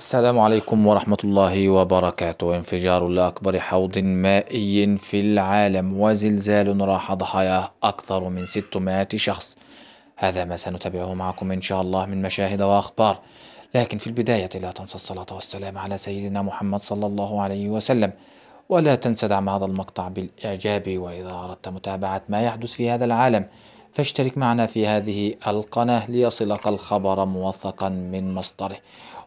السلام عليكم ورحمة الله وبركاته. انفجار لأكبر حوض مائي في العالم وزلزال راح ضحاياه أكثر من 600 شخص. هذا ما سنتابعه معكم إن شاء الله من مشاهد وأخبار. لكن في البداية لا تنسى الصلاة والسلام على سيدنا محمد صلى الله عليه وسلم. ولا تنسى دعم هذا المقطع بالإعجاب وإذا أردت متابعة ما يحدث في هذا العالم فاشترك معنا في هذه القناة ليصلك الخبر موثقا من مصدره.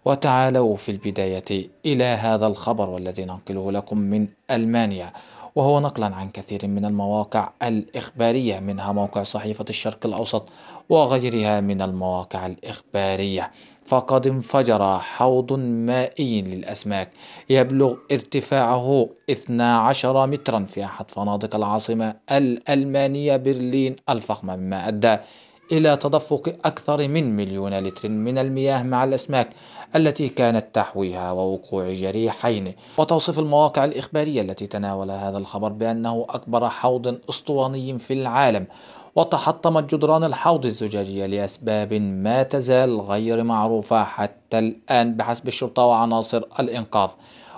وتعالوا في البداية إلى هذا الخبر والذي ننقله لكم من ألمانيا وهو نقلا عن كثير من المواقع الإخبارية منها موقع صحيفة الشرق الأوسط وغيرها من المواقع الإخبارية. فقد انفجر حوض مائي للأسماك يبلغ ارتفاعه 12 مترا في أحد فنادق العاصمة الألمانية برلين الفخمة مما أدى إلى تدفق أكثر من مليون لتر من المياه مع الأسماك التي كانت تحويها ووقوع جريحين. وتوصف المواقع الإخبارية التي تناول هذا الخبر بأنه أكبر حوض أسطواني في العالم. وتحطمت جدران الحوض الزجاجية لأسباب ما تزال غير معروفة حتى الآن بحسب الشرطة وعناصر الإنقاذ.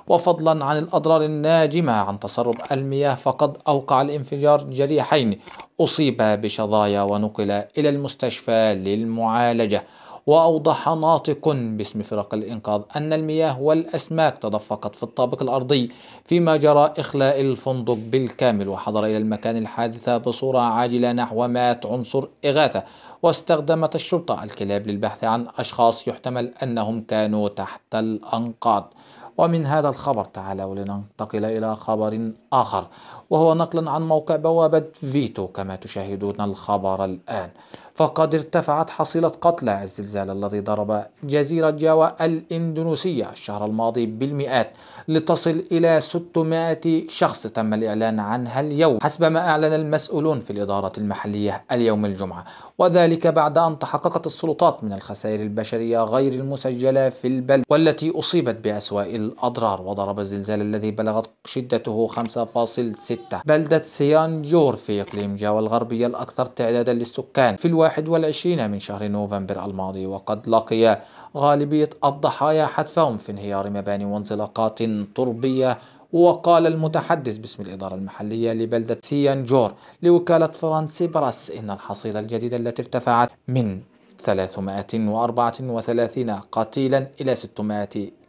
وفضلا عن الأضرار الناجمة عن تسرب المياه فقد أوقع الانفجار جريحين أصيب بشظايا ونقل إلى المستشفى للمعالجة. وأوضح ناطق باسم فرق الإنقاذ أن المياه والأسماك تدفقت في الطابق الأرضي فيما جرى إخلاء الفندق بالكامل وحضر إلى المكان الحادثة بصورة عاجلة نحو 100 عنصر إغاثة. واستخدمت الشرطة الكلاب للبحث عن أشخاص يحتمل أنهم كانوا تحت الأنقاض. ومن هذا الخبر تعالوا لننتقل إلى خبر آخر وهو نقلا عن موقع بوابة فيتو كما تشاهدون الخبر الآن. فقد ارتفعت حصيلة قتلى الزلزال الذي ضرب جزيرة جاوا الإندونيسية الشهر الماضي بالمئات لتصل إلى 600 شخص. تم الإعلان عنها اليوم حسب ما أعلن المسؤولون في الإدارة المحلية اليوم الجمعة وذلك بعد أن تحققت السلطات من الخسائر البشرية غير المسجلة في البلد والتي أصيبت بأسوأ الأضرار. وضرب الزلزال الذي بلغت شدته 5.6 بلدة سيانجور في إقليم جاوا الغربية الأكثر تعدادا للسكان. في الواحد والعشرين من شهر نوفمبر الماضي وقد لقي غالبية الضحايا حتفهم في انهيار مباني وانزلاقات تربية وقال المتحدث باسم الإدارة المحلية لبلدة سيانجور لوكالة فرانسي براس إن الحصيلة الجديدة التي ارتفعت من 334 قتيلا إلى 600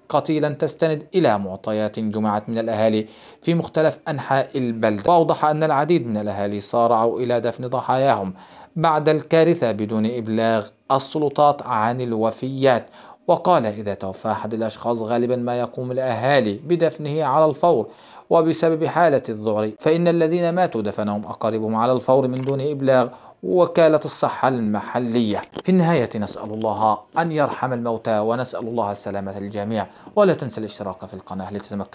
قتيلا تستند إلى معطيات جمعت من الأهالي في مختلف أنحاء البلدة وأوضح أن العديد من الأهالي صارعوا إلى دفن ضحاياهم بعد الكارثة بدون إبلاغ السلطات عن الوفيات وقال إذا توفى أحد الأشخاص غالبا ما يقوم الأهالي بدفنه على الفور وبسبب حالة الذعر فإن الذين ماتوا دفنهم أقاربهم على الفور من دون إبلاغ وكالة الصحة المحلية. في النهاية نسأل الله أن يرحم الموتى ونسأل الله السلامة للجميع. ولا تنسى الاشتراك في القناة لتتمكن